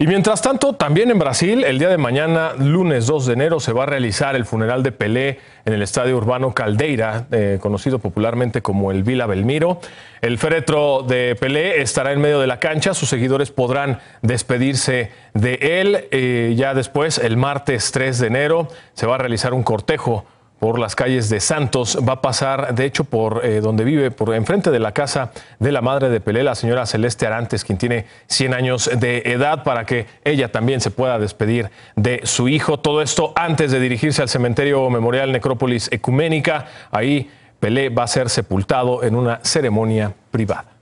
Y mientras tanto, también en Brasil, el día de mañana, lunes 2 de enero, se va a realizar el funeral de Pelé en el estadio urbano Caldeira, eh, conocido popularmente como el Vila Belmiro. El féretro de Pelé estará en medio de la cancha, sus seguidores podrán despedirse de él. Eh, ya después, el martes 3 de enero, se va a realizar un cortejo por las calles de Santos. Va a pasar, de hecho, por eh, donde vive, por enfrente de la casa de la madre de Pelé, la señora Celeste Arantes, quien tiene 100 años de edad, para que ella también se pueda despedir de su hijo. Todo esto antes de dirigirse al cementerio memorial Necrópolis Ecuménica. Ahí Pelé va a ser sepultado en una ceremonia privada.